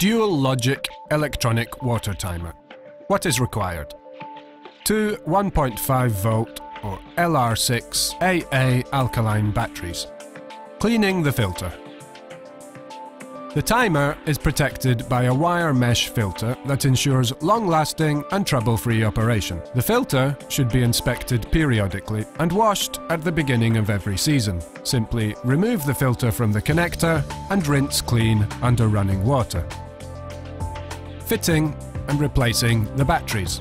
Dual logic electronic water timer. What is required? Two 1.5 volt or LR6 AA alkaline batteries. Cleaning the filter. The timer is protected by a wire mesh filter that ensures long-lasting and trouble-free operation. The filter should be inspected periodically and washed at the beginning of every season. Simply remove the filter from the connector and rinse clean under running water. Fitting and replacing the batteries.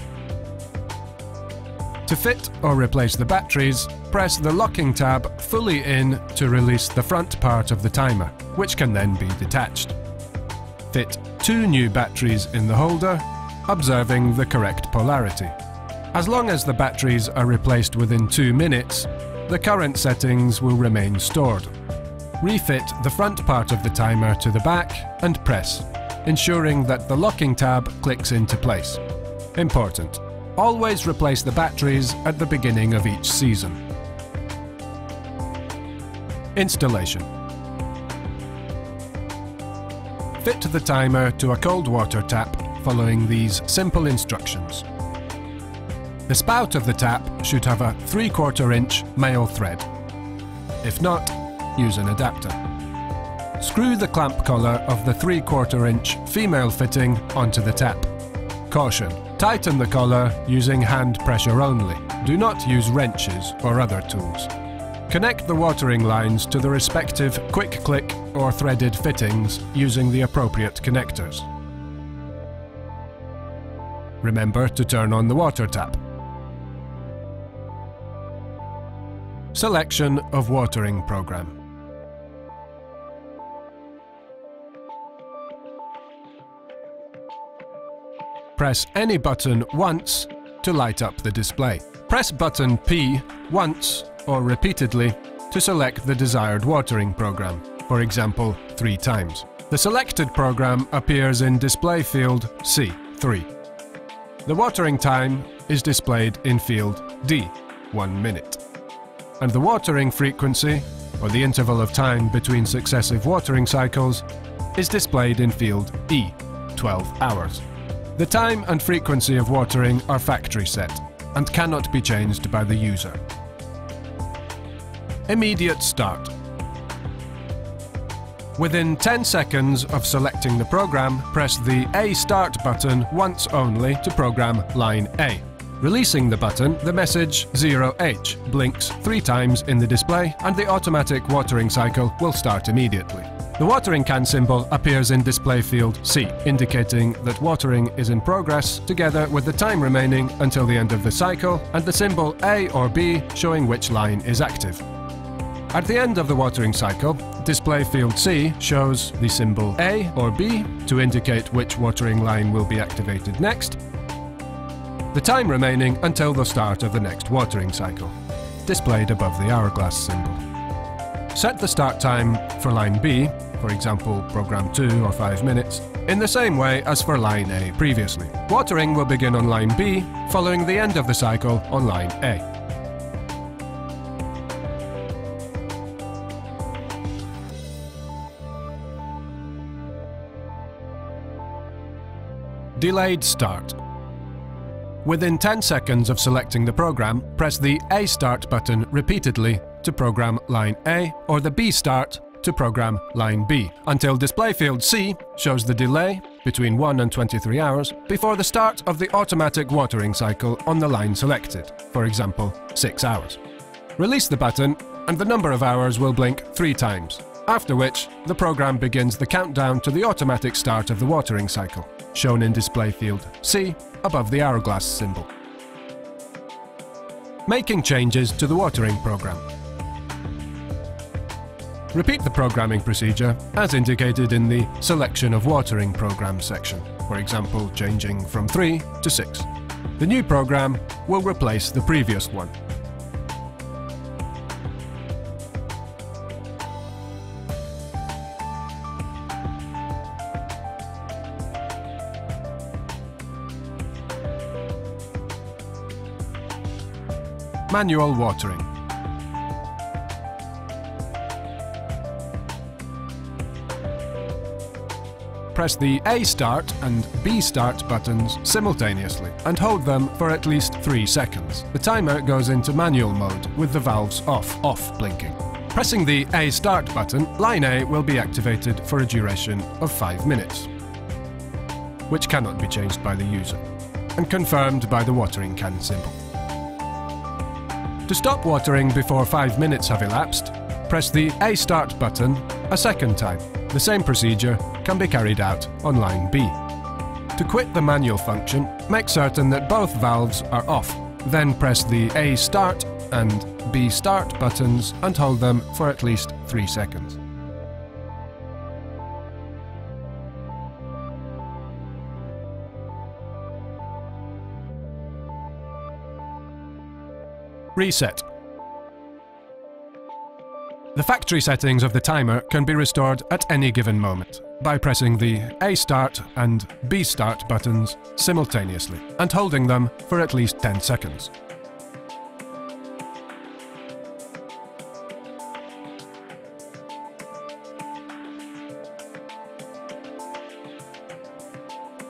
To fit or replace the batteries, press the locking tab fully in to release the front part of the timer, which can then be detached. Fit two new batteries in the holder, observing the correct polarity. As long as the batteries are replaced within two minutes, the current settings will remain stored. Refit the front part of the timer to the back and press, ensuring that the locking tab clicks into place. Important. Always replace the batteries at the beginning of each season. Installation Fit the timer to a cold water tap following these simple instructions. The spout of the tap should have a 3 quarter inch male thread. If not, use an adapter. Screw the clamp collar of the 3 quarter inch female fitting onto the tap. Caution, tighten the collar using hand pressure only. Do not use wrenches or other tools. Connect the watering lines to the respective quick click or threaded fittings using the appropriate connectors. Remember to turn on the water tap. Selection of watering program. Press any button once to light up the display. Press button P once or repeatedly to select the desired watering program, for example, three times. The selected program appears in display field C3. The watering time is displayed in field D, 1 minute. And the watering frequency, or the interval of time between successive watering cycles, is displayed in field E, 12 hours. The time and frequency of watering are factory set and cannot be changed by the user. Immediate start. Within 10 seconds of selecting the program, press the A Start button once only to program line A. Releasing the button, the message 0H blinks three times in the display and the automatic watering cycle will start immediately. The watering can symbol appears in display field C, indicating that watering is in progress, together with the time remaining until the end of the cycle, and the symbol A or B showing which line is active. At the end of the watering cycle, display field C shows the symbol A or B to indicate which watering line will be activated next, the time remaining until the start of the next watering cycle, displayed above the hourglass symbol. Set the start time for line B, for example program 2 or 5 minutes, in the same way as for line A previously. Watering will begin on line B, following the end of the cycle on line A. Delayed Start Within 10 seconds of selecting the program, press the A Start button repeatedly to program line A or the B Start to program line B until display field C shows the delay between 1 and 23 hours before the start of the automatic watering cycle on the line selected, for example, 6 hours. Release the button and the number of hours will blink three times, after which the program begins the countdown to the automatic start of the watering cycle shown in display field C above the hourglass symbol. Making changes to the watering program. Repeat the programming procedure as indicated in the Selection of Watering Program section, for example changing from 3 to 6. The new program will replace the previous one. Manual watering. Press the A start and B start buttons simultaneously and hold them for at least 3 seconds. The timer goes into manual mode with the valves off, off blinking. Pressing the A start button, line A will be activated for a duration of 5 minutes, which cannot be changed by the user, and confirmed by the watering can symbol. To stop watering before 5 minutes have elapsed, press the A Start button a second time. The same procedure can be carried out on line B. To quit the manual function, make certain that both valves are off. Then press the A Start and B Start buttons and hold them for at least 3 seconds. Reset. The factory settings of the timer can be restored at any given moment by pressing the A start and B start buttons simultaneously and holding them for at least 10 seconds.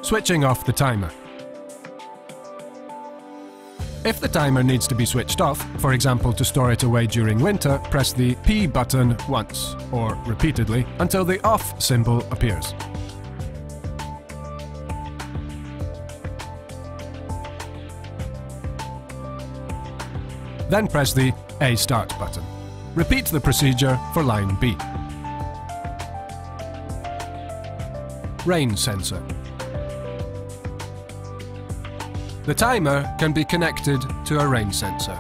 Switching off the timer. If the timer needs to be switched off, for example to store it away during winter, press the P button once, or repeatedly, until the off symbol appears. Then press the A Start button. Repeat the procedure for line B. Rain sensor. The timer can be connected to a rain sensor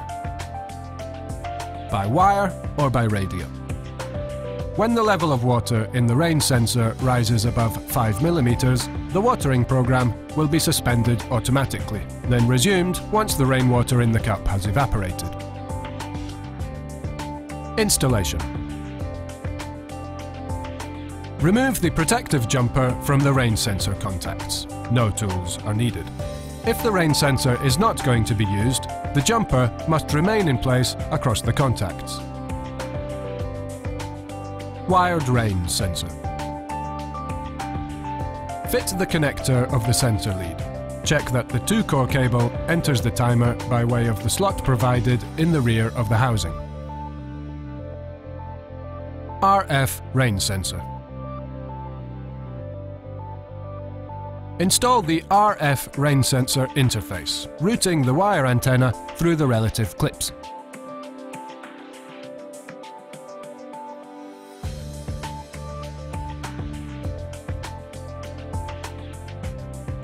by wire or by radio. When the level of water in the rain sensor rises above 5 millimeters, the watering program will be suspended automatically, then resumed once the rainwater in the cup has evaporated. Installation Remove the protective jumper from the rain sensor contacts. No tools are needed. If the rain sensor is not going to be used, the jumper must remain in place across the contacts. Wired rain sensor. Fit the connector of the sensor lead. Check that the 2-core cable enters the timer by way of the slot provided in the rear of the housing. RF rain sensor. Install the RF rain sensor interface, routing the wire antenna through the relative clips.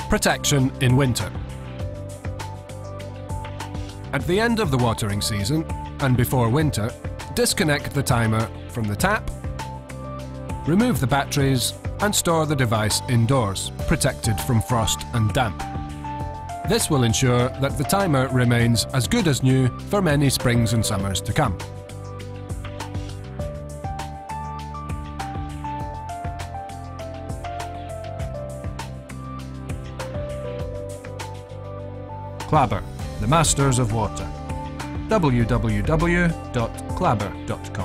Protection in winter. At the end of the watering season, and before winter, disconnect the timer from the tap, remove the batteries and store the device indoors, protected from frost and damp. This will ensure that the timer remains as good as new for many springs and summers to come. Claber, the masters of water. www.claber.com